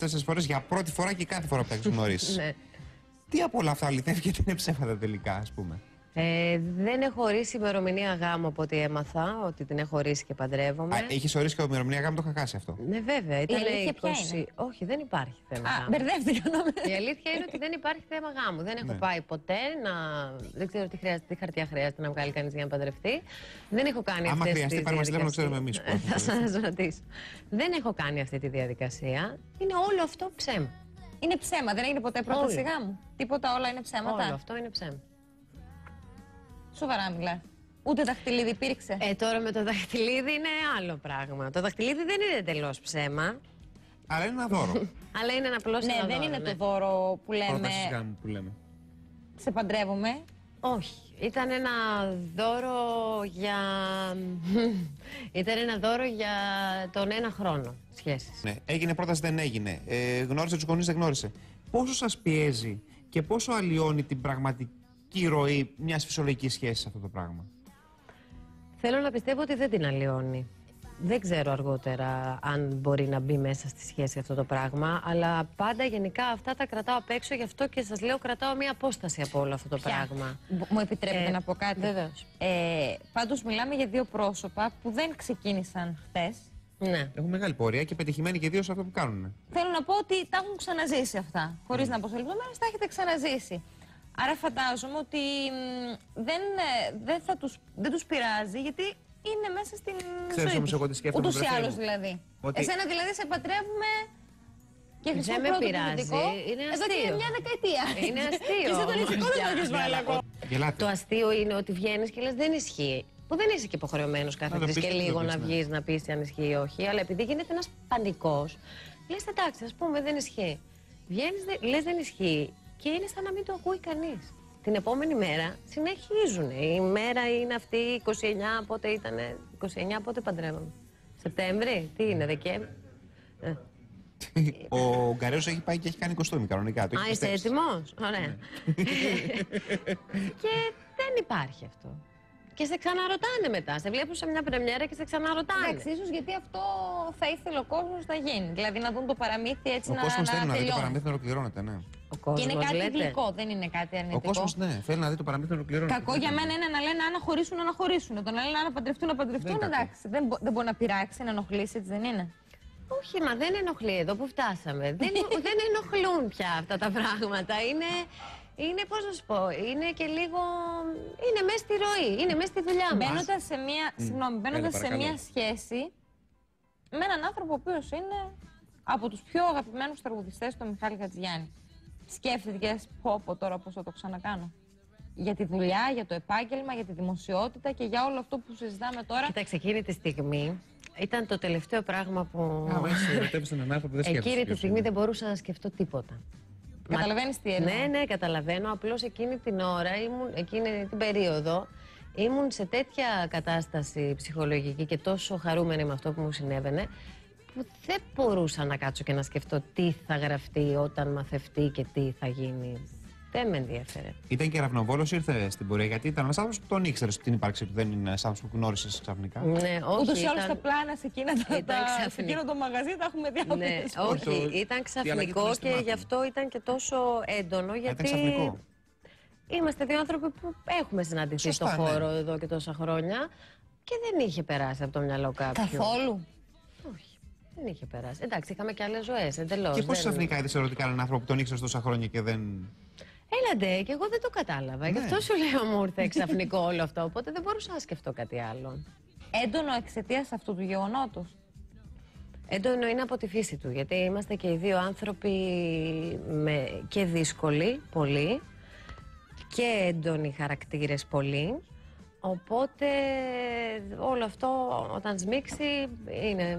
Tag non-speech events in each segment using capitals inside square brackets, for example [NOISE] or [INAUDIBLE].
τέσσερις φορές για πρώτη φορά και κάθε φορά που τα έχεις [LAUGHS] γνωρίσει. Ναι. Τι από όλα αυτά αληθεύει και τι είναι ψέματα τελικά, ας πούμε. Ε, δεν έχω ορίσει ημερομηνία γάμου από ό,τι έμαθα, ότι την έχω ορίσει και παντρεύομαι. Α, έχεις ορίσει και ημερομηνία γάμου, το είχα χάσει αυτό. Ναι, βέβαια. Ήταν αλήθεια 20... ποια είναι; Όχι, δεν υπάρχει θέμα Α, γάμου. μπερδεύτηκα νόμιζα. Η αλήθεια είναι ότι δεν υπάρχει θέμα γάμου. Δεν έχω Ναι. πάει ποτέ να. Δεν ξέρω τι, χρειάζεται, τι χαρτιά χρειάζεται να βγάλει κανείς για να παντρευτεί. Δεν έχω κάνει Άμα αυτές χρειαστεί, τις πάρε μας τηλέφωνο, διαδικασίες. ξέρουμε εμείς που Ε, [LAUGHS] Θα έχουμε σας ρωτήσω. Δεν έχω κάνει αυτή τη διαδικασία. Είναι όλο αυτό ψέμα. Είναι ψέμα, δεν έγινε ποτέ πρόταση Όλοι. γάμου; Τίποτα, όλα είναι ψέματα; Όλο αυτό είναι ψέμα. Σοβαρά μιλά. Ούτε δαχτυλίδι υπήρξε. Ε, τώρα με το δαχτυλίδι είναι άλλο πράγμα. Το δαχτυλίδι δεν είναι εντελώ ψέμα, Αλλά είναι ένα δώρο. [LAUGHS] αλλά είναι απλώ ναι, ένα δεν δώρο, είναι ναι. το δώρο που λέμε Πρόταση γάμου που λέμε. σε παντρεύομαι. Όχι. Ήταν ένα δώρο για. [LAUGHS] Ήταν ένα δώρο για τον ένα χρόνο σχέσης. Ναι, έγινε πρόταση, δεν έγινε. Ε, γνώρισε τους γονείς, δεν γνώρισε. Πόσο σας πιέζει και πόσο αλλοιώνει την πραγματική ροή μιας φυσιολογικής σχέσης αυτό το πράγμα. Θέλω να πιστεύω ότι δεν την αλλοιώνει. Δεν ξέρω αργότερα αν μπορεί να μπει μέσα στη σχέση αυτό το πράγμα, αλλά πάντα γενικά αυτά τα κρατάω απ' έξω, γι' αυτό και σας λέω κρατάω μία απόσταση από όλο αυτό το Ποια; πράγμα. Μπο- Μου επιτρέπετε Ε, να πω κάτι; βεβαίως. Ε, Πάντως, μιλάμε για δύο πρόσωπα που δεν ξεκίνησαν χθε. Ναι. Έχουν μεγάλη πορεία και πετυχημένοι και δύο σε αυτό που κάνουν. Θέλω να πω ότι τα έχουν ξαναζήσει αυτά. Χωρίς να πω σε λεπτομέρειε, τα έχετε ξαναζήσει. Άρα φαντάζομαι ότι μ, δεν, ε, δεν, θα τους, δεν τους πειράζει γιατί είναι μέσα στην Ξέρεις ζωή όμως τους. εγώ τι σκέφτομαι, Ούτως ή βρε Θεέ άλλως μου. δηλαδή. Ότι- Εσένα δηλαδή σε παντρεύουμε και χρυσό Δεν με πρώτο πειράζει, πληθυντικό είναι Εδώ και αστείο. μια δεκαετία. Είναι αστείο και σε τον όμως. ηθικό δεν το έχεις βάλει ακόμα. Γελάτε. Το αστείο είναι ότι βγαίνεις και λες δεν ισχύει. Που δεν είσαι και υποχρεωμένος κάθε Να το τρει πεις και και το λίγο πεις, να ναι. βγεις να πεις αν ισχύει ή όχι. Αλλά επειδή γίνεται ένας πανικός, λες εντάξει, ας πούμε δεν ισχύει. Βγαίνεις, λες δεν ισχύει και είναι σαν να μην το ακούει κανείς. Την επόμενη μέρα συνεχίζουν. Η μέρα είναι αυτή, 29, πότε ήταν. 29, πότε παντρεύαμε. Σεπτέμβρη, τι είναι, Δεκέμβρη. Ε. Ο Γκαρέο έχει πάει και έχει κάνει κοστούμι κανονικά. Το Α, έχει είσαι πιστέψει. έτοιμος; Ωραία. και δεν υπάρχει αυτό. Και σε ξαναρωτάνε μετά. Σε βλέπουν σε μια πρεμιέρα και σε ξαναρωτάνε. Εντάξει, ίσως γιατί αυτό θα ήθελε ο κόσμος να γίνει. Δηλαδή να δουν το παραμύθι έτσι Ο να, κόσμος να θέλει να δει το τελειώνει. παραμύθι να ολοκληρώνεται, ναι. Ο Και κόσμος, είναι κάτι λέτε; γλυκό, δεν είναι κάτι Ο αρνητικό. κόσμος, ναι, θέλει να δει το παραμύθι να ολοκληρώνεται. Κακό για μένα είναι να λένε αν να χωρίσουν, να χωρίσουν. Το να λένε αν να παντρευτούν, να παντρευτούν. Δεν είναι κακό. εντάξει, δεν, μπο- δεν μπορεί να πειράξει, να ενοχλήσει, έτσι δεν είναι. Όχι, μα δεν ενοχλεί εδώ που φτάσαμε. δεν, δεν ενοχλούν πια αυτά τα πράγματα. Είναι, είναι πώς να σου πω, είναι και λίγο. Είναι μέσα στη ροή, είναι μέσα στη δουλειά μας. Μπαίνοντας σε μία, συγγνώμη, μπαίνοντας σε παρακαλώ. μία σχέση με έναν άνθρωπο ο οποίος είναι από τους πιο αγαπημένους τραγουδιστές, τον Μιχάλη Χατζιάννη. Σκέφτεται και λες, πω πω τώρα πώς θα το ξανακάνω. Για τη δουλειά, για το επάγγελμα, για τη δημοσιότητα και για όλο αυτό που συζητάμε τώρα. Κοίταξε, εκείνη τη στιγμή ήταν το τελευταίο πράγμα που. Άμα είσαι ερωτεύεις έναν άνθρωπο, δεν σκέφτεσαι. Εκείνη τη ποιος στιγμή είναι. δεν μπορούσα να σκεφτώ τίποτα. Καταλαβαίνεις τι εννοώ. Ναι, ναι, καταλαβαίνω. Απλώς εκείνη την ώρα, ήμουν, εκείνη την περίοδο, ήμουν σε τέτοια κατάσταση ψυχολογική και τόσο χαρούμενη με αυτό που μου συνέβαινε, που δεν μπορούσα να κάτσω και να σκεφτώ τι θα γραφτεί όταν μαθευτεί και τι θα γίνει. Δεν με ενδιαφέρε. Ήταν και ραυνοβόλος, ήρθε στην πορεία γιατί ήταν ένας άνθρωπος που τον ήξερες την ύπαρξη του. Δεν είναι ένας άνθρωπος που γνώρισες ξαφνικά. Ναι, Ούτως όχι. ή άλλως τα Ήταν... πλάνα σε, εκείνα τα, Ήταν τα, σε ξαφνικό. εκείνο το μαγαζί τα έχουμε δει από Ναι, τις όχι, το- ήταν η αλλαγή του ξαφνικό και συναισθημάτων. γι' αυτό ήταν και τόσο έντονο. Ήταν Γιατί ξαφνικό. είμαστε δύο άνθρωποι που έχουμε συναντηθεί Σωστά, στο ναι. χώρο εδώ και τόσα χρόνια και δεν είχε περάσει από το μυαλό κάποιου. Καθόλου. Όχι, δεν είχε περάσει. Εντάξει, είχαμε και άλλες ζωές εντελώς. Και πώς ξαφνικά είδες ερωτικά έναν άνθρωπο που τον ήξερες τόσα χρόνια και δεν. Έλαντε, και εγώ δεν το κατάλαβα. Γι' Ναι. αυτό σου λέω μου ήρθε ξαφνικό όλο αυτό. Οπότε δεν μπορούσα να σκεφτώ κάτι άλλο. Έντονο εξαιτίας αυτού του γεγονότος. Έντονο είναι από τη φύση του, γιατί είμαστε και οι δύο άνθρωποι με, και δύσκολοι πολύ και έντονοι χαρακτήρες πολύ. Οπότε όλο αυτό όταν σμίξει είναι,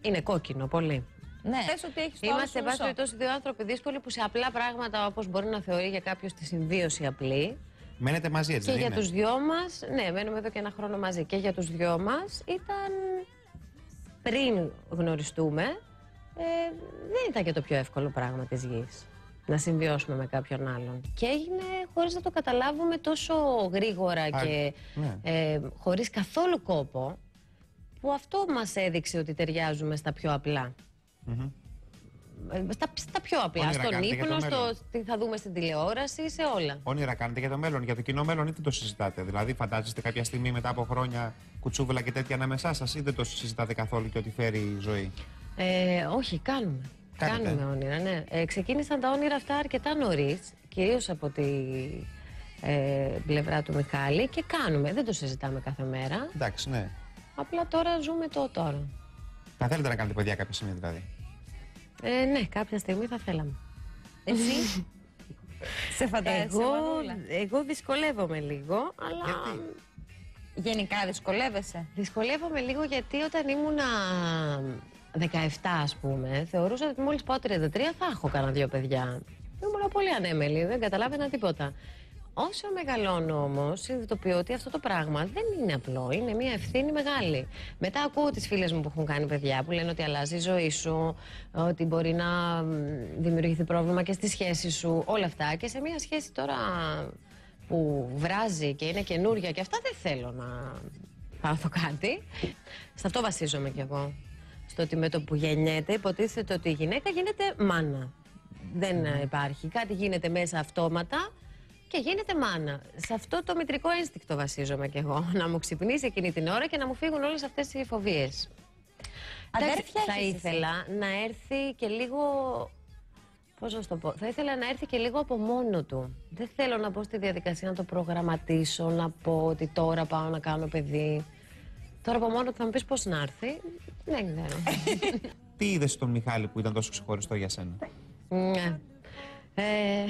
είναι κόκκινο πολύ. Ναι. Θες ότι έχεις το Είμαστε, εν άλλο πάση σου μισό; περιπτώσει, δύο άνθρωποι δύσκολοι που σε απλά πράγματα όπως μπορεί να θεωρεί για κάποιος τη συμβίωση απλή Μένετε μαζί έτσι. και δεν για είναι; τους δυο μας, ναι, μένουμε εδώ και ένα χρόνο μαζί. Και για τους δυο μας ήταν πριν γνωριστούμε, ε, δεν ήταν και το πιο εύκολο πράγμα της γης. Να συμβιώσουμε με κάποιον άλλον. Και έγινε χωρίς να το καταλάβουμε τόσο γρήγορα Α, και ναι. ε, χωρίς καθόλου κόπο, που αυτό μας έδειξε ότι ταιριάζουμε στα πιο απλά. Μμμ. Ε, Στα, στα πιο απλά. Όνειρα Στον κάνετε για το ύπνο, στο μέλλον. τι θα δούμε στην τηλεόραση, σε όλα. Όνειρα κάνετε για το μέλλον, για το κοινό μέλλον ή δεν το συζητάτε. Δηλαδή, φαντάζεστε κάποια στιγμή μετά από χρόνια κουτσούβελα και τέτοια ανάμεσά σας ή δεν το συζητάτε καθόλου και ότι φέρει η ζωή; Ε, όχι, κάνουμε. Κάνετε. Κάνουμε όνειρα, ναι. Ε, ξεκίνησαν τα όνειρα αυτά αρκετά νωρίς, κυρίως από τη ε, πλευρά του Μιχάλη και κάνουμε. Δεν το συζητάμε κάθε μέρα. Εντάξει, ναι. Απλά τώρα ζούμε το τώρα. Θα θέλετε να κάνετε παιδιά κάποια στιγμή δηλαδή. Ε, ναι, κάποια στιγμή θα θέλαμε. Εσύ; [LAUGHS] σε φαντάζεσαι, Εγώ, Μανούλα; εγώ δυσκολεύομαι λίγο, αλλά Γιατί; Γενικά δυσκολεύεσαι; δυσκολεύομαι λίγο γιατί όταν ήμουνα 17 ας πούμε, θεωρούσα ότι μόλις πάω 33 θα έχω κανένα δύο παιδιά. Ήμουν πολύ ανέμελη, δεν καταλάβαινα τίποτα. Όσο μεγαλώνω όμως, συνειδητοποιώ ότι αυτό το πράγμα δεν είναι απλό. Είναι μια ευθύνη μεγάλη. Μετά ακούω τις φίλες μου που έχουν κάνει παιδιά που λένε ότι αλλάζει η ζωή σου, ότι μπορεί να μ, δημιουργηθεί πρόβλημα και στη σχέση σου, όλα αυτά. Και σε μια σχέση τώρα που βράζει και είναι καινούρια και αυτά δεν θέλω να πάθω κάτι. Σε αυτό βασίζομαι κι εγώ. Στο ότι με το που γεννιέται υποτίθεται ότι η γυναίκα γίνεται μάνα. Δεν ε, υπάρχει. Κάτι γίνεται μέσα αυτόματα και γίνεται μάνα. Σε αυτό το μητρικό ένστικτο βασίζομαι κι εγώ. Να μου ξυπνήσει εκείνη την ώρα και να μου φύγουν όλες αυτές οι φοβίες. Αδέρφια Εντάξει, θα έχεις εσύ; ήθελα να έρθει και λίγο. Πώς να σου το πω. Θα ήθελα να έρθει και λίγο από μόνο του. Δεν θέλω να μπω στη διαδικασία να το προγραμματίσω, να πω ότι τώρα πάω να κάνω παιδί. Τώρα από μόνο του θα μου πεις πώς να έρθει. Δεν ξέρω. [LAUGHS] Τι είδες στον Μιχάλη που ήταν τόσο ξεχωριστό για σένα; ναι. Ε,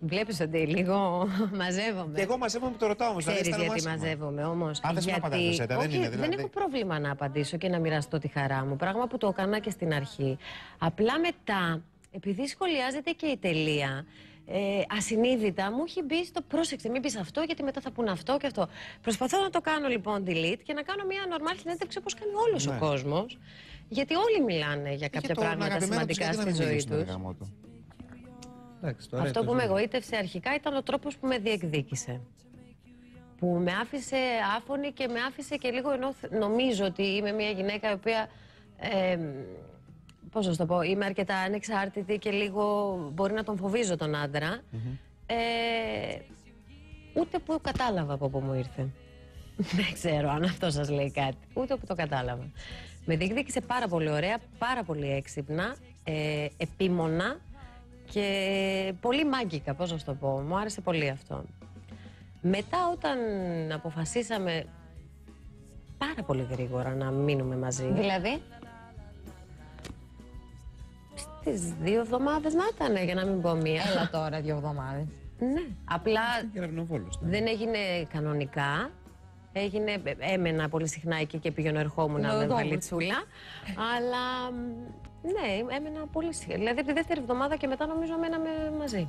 Βλέπεις ότι λίγο [LAUGHS] μαζεύομαι. Και εγώ μαζεύομαι που το ρωτάω όμως. Ξέρεις γιατί μαζεύομαι όμως. Αν θες να απαντάς, Ρosetta, δεν είναι, δηλαδή. δεν έχω πρόβλημα να απαντήσω και να μοιραστώ τη χαρά μου. Πράγμα που το έκανα και στην αρχή. Απλά μετά, επειδή σχολιάζεται και η τελεία, ε, ασυνείδητα μου έχει μπει στο πρόσεξε, μην πεις αυτό, γιατί μετά θα πούνε αυτό και αυτό. Προσπαθώ να το κάνω λοιπόν delete και να κάνω μια normal συνέντευξη όπως κάνει όλος Ναι. ο κόσμος. Γιατί όλοι μιλάνε για κάποια πράγματα σημαντικά στη ζωή τους. Αυτό που με εγωίτευσε αρχικά ήταν ο τρόπος που με διεκδίκησε. Που με άφησε άφωνη και με άφησε και λίγο ενώ θ- νομίζω ότι είμαι μια γυναίκα η οποία. Ε, πώς να σου το πω, είμαι αρκετά ανεξάρτητη και λίγο μπορεί να τον φοβίζω τον άντρα. Ε, ούτε που κατάλαβα από πού μου ήρθε. [LAUGHS] Δεν ξέρω αν αυτό σας λέει κάτι. Ούτε που το κατάλαβα. Με διεκδίκησε πάρα πολύ ωραία, πάρα πολύ έξυπνα, ε, επίμονα και πολύ μάγκικα, πώς να σου το πω. Μου άρεσε πολύ αυτό. Μετά όταν αποφασίσαμε πάρα πολύ γρήγορα να μείνουμε μαζί, Δηλαδή; στις δύο εβδομάδες να ήταν, για να μην πω μία. Έλα τώρα, δύο εβδομάδες. ναι, απλά δεν έγινε κανονικά. Έγινε, έμενα πολύ συχνά εκεί και πήγαινα ερχόμουν με Λογόμουν. βαλιτσούλα. αλλά μ, ναι, έμενα πολύ συχνά. Δηλαδή από τη δεύτερη εβδομάδα και μετά νομίζω μέναμε μαζί.